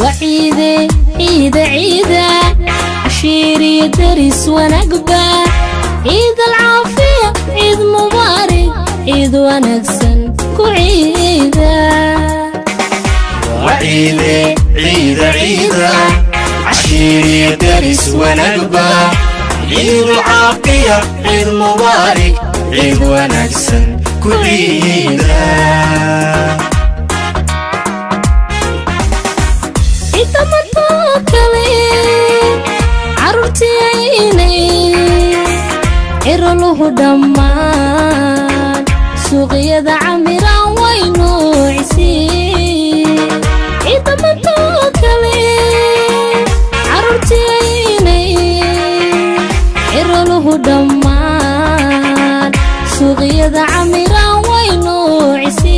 وعيدة عيدة عيدة عشيري درس ونقبة. عيد العافية عيد مبارك. عيد ونكسن كعيدة وعيدة عيدة عيدة عشيري درس ونقبة. عيد العافية عيد مبارك. عيد ونكسن كعيدة hu dhammaan suuqyada camiraan way nuucsi ciidamantoo kale caruurtiinay. Ciroluhu dhammaan suuqyada camiraan way nuucsi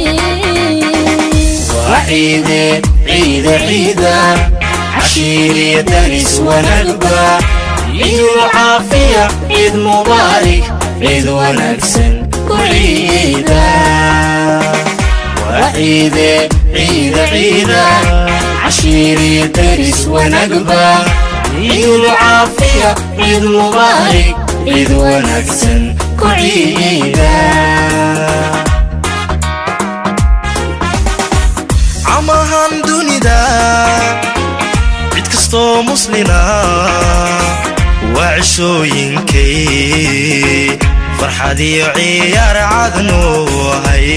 ciide ciide ciida. Cashiiriyadanis wanalba ciidulcaafi عيد عيد مبارك عيد ونكسن كعيدة وعيدة عيدة عيدة عشيري درس ونقبة. عيد العافية عيد مبارك عيد ونكسن كعيدة camahan dunida cid kastoo muslina cishooyinkay farxad iyo ciyaar cadnu hay